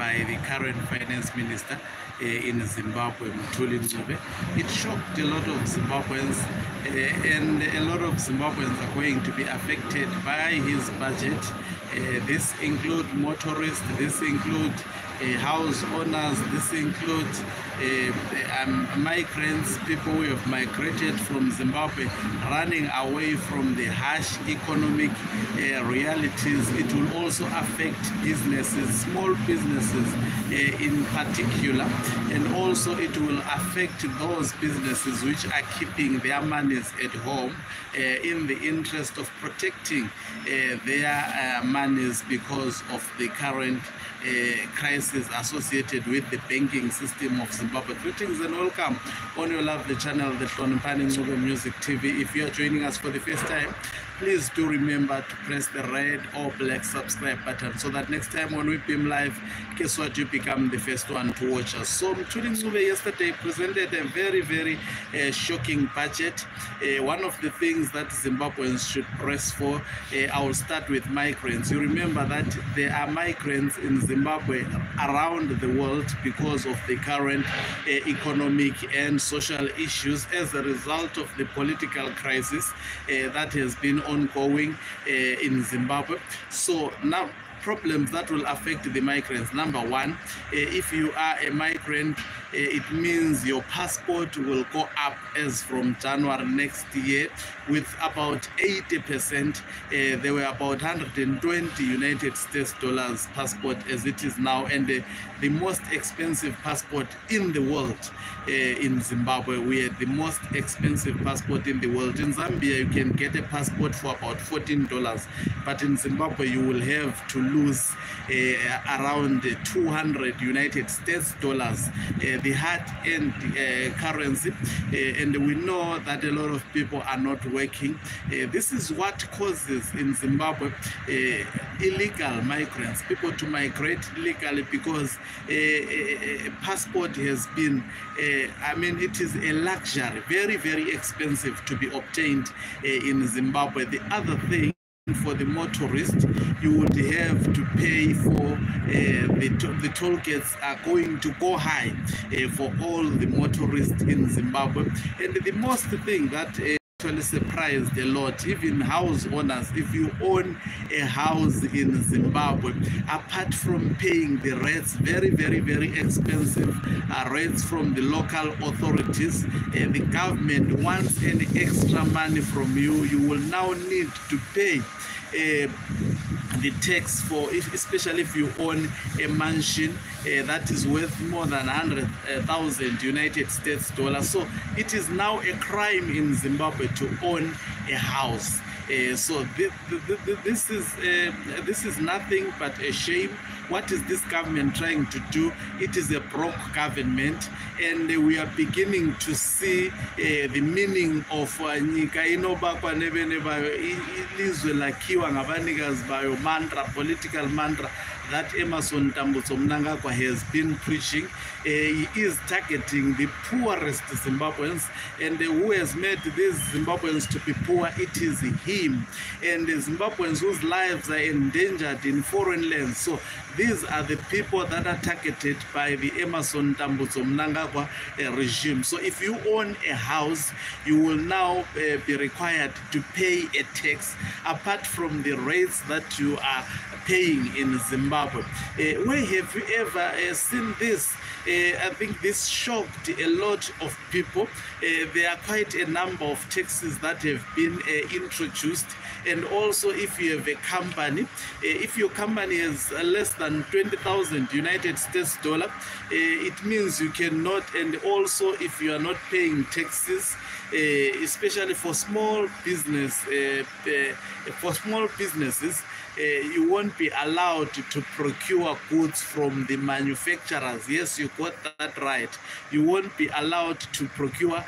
by the current finance minister uh, in Zimbabwe, Mthuli Ncube. It shocked a lot of Zimbabweans, uh, and a lot of Zimbabweans are going to be affected by his budget. Uh, this include motorists, this include uh, house owners, this includes uh, um, migrants, people who have migrated from Zimbabwe, running away from the harsh economic uh, realities. It will also affect businesses, small businesses uh, in particular, and also it will affect those businesses which are keeping their monies at home uh, in the interest of protecting uh, their uh, monies because of the current crisis associated with the banking system of Zimbabwe. Greetings and welcome on your lovely channel, the Hloniphani Ncube Music TV. If you are joining us for the first time, please do remember to press the red or black subscribe button so that next time when we beam live, guess what, you become the first one to watch us. So Mthuli Ncube yesterday presented a very, very uh, shocking budget. Uh, one of the things that Zimbabweans should press for, uh, I will start with migrants. You remember that there are migrants in Zimbabwe around the world because of the current uh, economic and social issues as a result of the political crisis uh, that has been ongoing uh, in Zimbabwe. So now problems that will affect the migrants. Number one, uh, if you are a migrant, uh, it means your passport will go up as from January next year with about 80%. Uh, there were about 120 United States dollars passport as it is now, and the, most expensive passport in the world in Zimbabwe. We had the most expensive passport in the world. In Zambia, you can get a passport for about $14, but in Zimbabwe, you will have to lose uh, around 200 United States dollars, uh, the hard end uh, eh, currency. And we know that a lot of people are not working. This is what causes in Zimbabwe illegal migrants, people to migrate legally because a passport has been, I mean, it is a luxury, very, very expensive to be obtained in Zimbabwe. The other thing for the motorist you would have to pay for uh, the, the toll gates are going to go high uh, for all the motorists in zimbabwe. And the most thing that uh, actually surprised a lot even house owners if you own a house in zimbabwe apart from paying the rates very very very expensive uh, rates from the local authorities uh, the government wants any extra money from you. You will now need to pay uh, the tax for if, especially if you own a mansion uh, that is worth more than 100,000 United States dollars. So it is now a crime in Zimbabwe to own a house. Uh, so thi- thi- thi- this is uh, this is nothing but a shame. What is this government trying to do? It is a broke government, and we are beginning to see uh, the meaning of uh, nyika inobakwa nevene vayo i- ilizwe lakhiwa ngabanikazi bayo mantra political mantra that Emmerson Dambudzo Mnangagwa has been preaching. Uh, he is targeting the poorest Zimbabweans, and uh, who has made these Zimbabweans to be poor? It is him. And the Zimbabweans whose lives are endangered in foreign lands. So these are the people that are targeted by the Emmerson Dambudzo Mnangagwa uh, regime. So if you own a house, you will now uh, be required to pay a tax apart from the rates that you are paying in Zimbabwe. Uh, where have you ever uh, seen this? Uh, I think this shocked a lot of people. There are quite a number of taxes that have been introduced. And also, if you have a company, if your company uh, less than 20,000 United States dollar, it means you cannot, and also if you are not paying taxes, especially for small business, uh, uh, for small businesses, uh, you won't be allowed to procure goods from the manufacturers. Yes, you got that right. You won't be allowed to procure uh,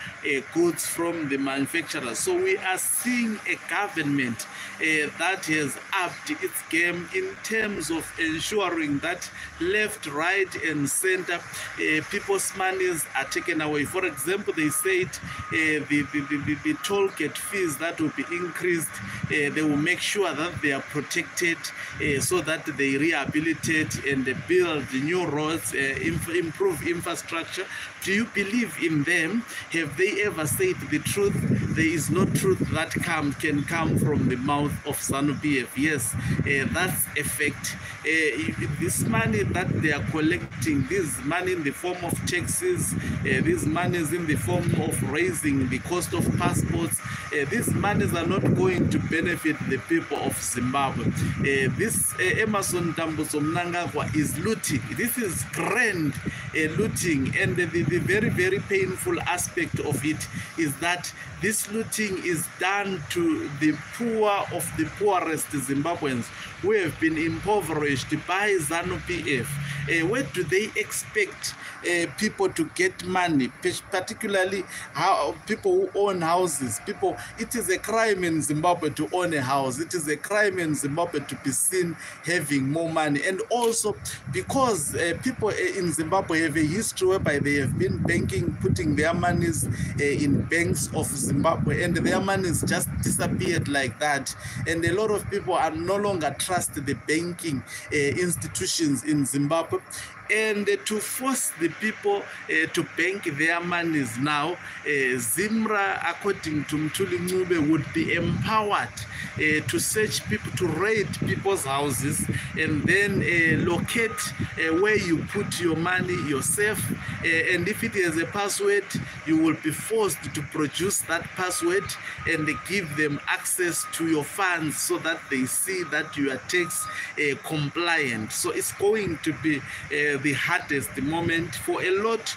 goods from the manufacturers. So we are seeing a government uh, that has upped its game in terms of ensuring that left, right, and center uh, people's monies are taken away. For example, they said uh, the, the, the, the, toll gate fees that will be increased, uh, they will make sure that they are protected uh, so that they rehabilitate and uh, build new roads, uh, inf- improve infrastructure. Do you believe in them? Have they ever said the truth? There is no truth that come, can come from the mouth of ZANU PF. Yes, uh, that's a fact. Uh, this money that they are collecting, this money in the form of taxes, uh, these monies in the form of raising the cost of passports, uh, these monies are not going to benefit the people of Zimbabwe. Uh, this uh, Emmerson Dambudzo Mnangagwa is looting. This is grand looting, and the, the very, very painful aspect of it is that this looting is done to the poor of the poorest Zimbabweans who have been impoverished by ZANU PF. Uh, where do they expect uh, people to get money, particularly how people who own houses? People, it is a crime in Zimbabwe to own a house. It is a crime in Zimbabwe to be seen having more money, and also because uh, people in Zimbabwe have a history whereby they have been banking, putting their monies uh, in banks of Zimbabwe, and their monies just disappeared like that. And a lot of people are no longer trust the banking uh, institutions in Zimbabwe and uh, to force the people uh, to bank their monies now, uh, Zimra, according to Mthuli Ncube, would be empowered uh, to search people, to raid people's houses, and then uh, locate uh, where you put your money yourself. Uh, and if it has a password, you will be forced to produce that password and give them access to your funds so that they see that you are tax uh, compliant. So it's going to be uh, the hardest moment for a lot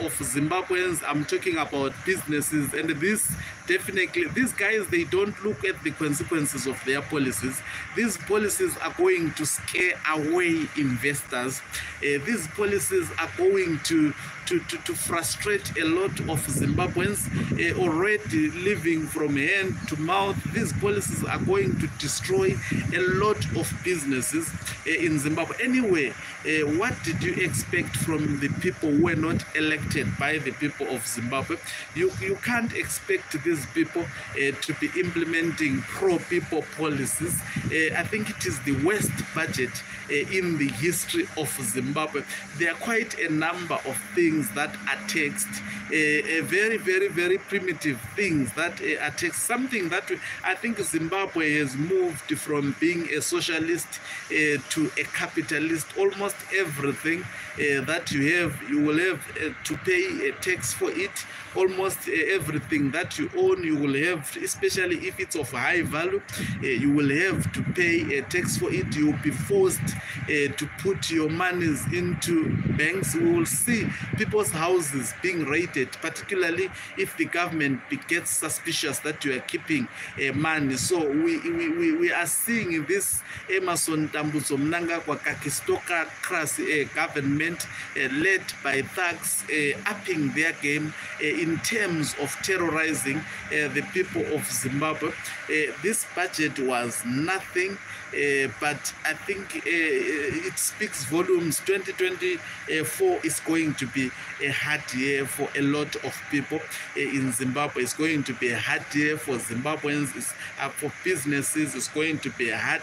of Zimbabweans. I'm talking about businesses, and this definitely, these guys, they don't look at the consequences of their policies. These policies are going to scare away investors. Uh, these policies are going to to, to, to frustrate a lot of Zimbabweans uh, already living from hand to mouth. These policies are going to destroy a lot of businesses uh, in Zimbabwe. Anyway, uh, what did you expect from the people who were not elected by the people of Zimbabwe? You, you can't expect these people to be implementing pro-people policies. I think it is the worst budget in the history of Zimbabwe. There are quite a number of things that are text, a, a very, very, very primitive things that are text. Something that I think Zimbabwe has moved from being a socialist uh, to a capitalist. Almost everything uh, that you have, you will have uh, to pay a tax for it. Almost everything that you own, you will have, especially if it's of high value, you will have to pay a tax for it. You will be forced to put your monies into banks. We will see people's houses being raided, particularly if the government gets suspicious that you are keeping uh, money. So we, we, we, are seeing this Emmerson Dambudzo Mnangagwa Kakistocracy uh, government uh, led by thugs uh, upping their game uh, in terms of terrorizing uh, the people of Zimbabwe. Uh, this budget was nothing. Uh, but I think uh, it speaks volumes. 2024 is going to be a hard year for a lot of people uh, in Zimbabwe. It's going to be a hard year for Zimbabweans, it's, uh, for businesses. It's going to be a hard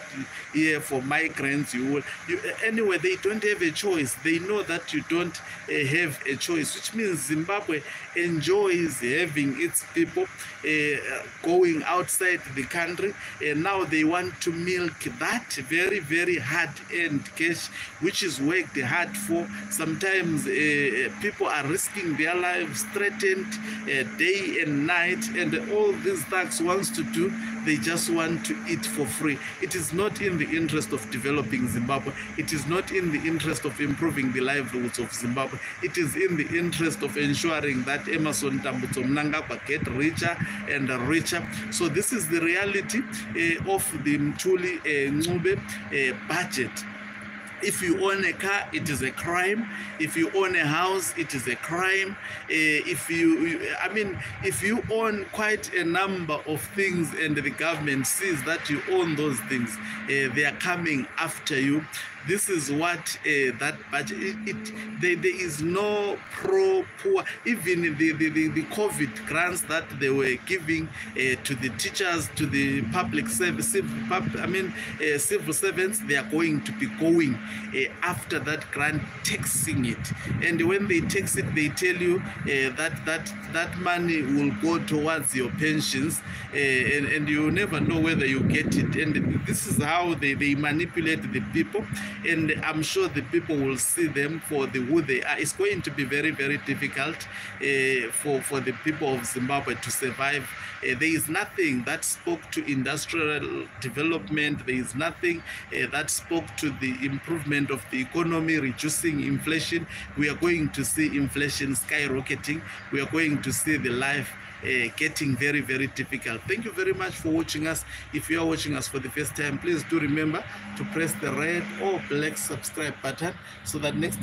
year for migrants. You will, you, anyway, they don't have a choice. They know that you don't have a choice, which means Zimbabwe enjoys having its people going outside the country. And now they want to milk that very, very hard earned cash, which is worked hard for. Sometimes uh, people are risking their lives, threatened uh, day and night, and all these thugs wants to do, they just want to eat for free. It is not in the interest of developing Zimbabwe. It is not in the interest of improving the livelihoods of Zimbabwe. It is in the interest of ensuring that Emmerson Dambudzo Mnangagwa get richer and richer. So this is the reality uh, of the Mthuli uh, Ncube uh, budget. If you own a car, it is a crime. If you own a house, it is a crime. Uh, if you, I mean, if you own quite a number of things and the government sees that you own those things, uh, they are coming after you. This is what uh, that budget it, it there, is no pro poor. Even the, the, the, the covid grants that they were giving uh, to the teachers to the public service pub, i mean uh, civil servants they are going to be going after that grant taxing it. And when they tax it they tell you that that that money will go towards your pensions and, and you never know whether you get it. And this is how they, they manipulate the people and i'm sure the people will see them for the who they are. It's going to be very very difficult uh, for for the people of zimbabwe to survive uh, there is nothing that spoke to industrial development. There is nothing uh, that spoke to the improvement of the economy reducing inflation. We are going to see inflation skyrocketing. We are going to see the life uh, getting very very difficult. Thank you very much for watching us. If you are watching us for the first time please do remember to press the red or black subscribe button so that next